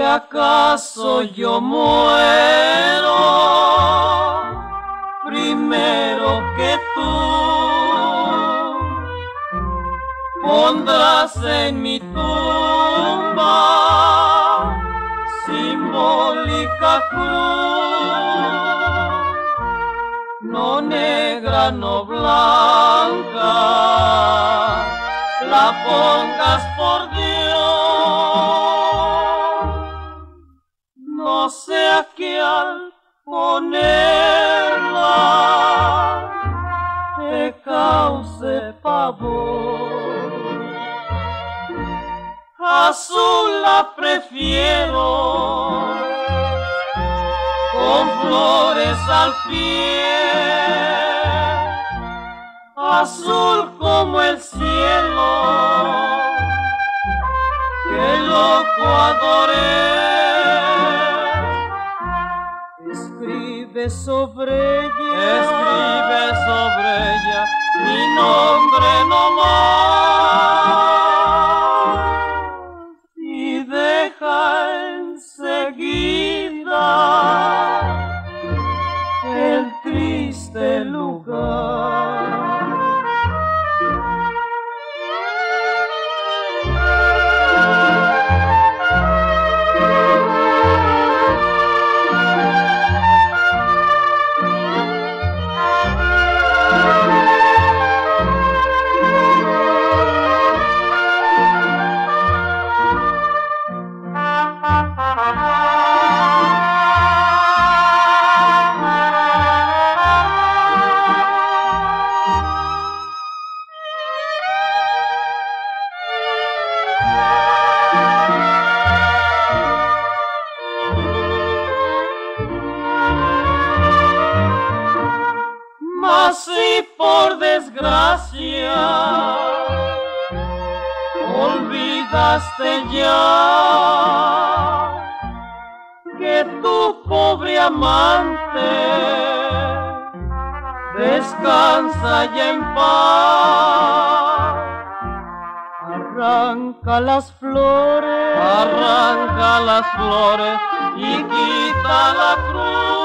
acaso yo muero primero que tú? Pondrás en mi tumba simbólica cruz, no negra, no blanca, la pongas por Dios Azul la prefiero. Con flores al pie, azul como el cielo. Que loco adoré. Escribe sobre ella, escribe sobre ella. Mi nombre no más Mas si por desgracia olvidaste ya que tu pobre amante descansa ya en paz. Arranca las flores, arranca las flores y quita la cruz.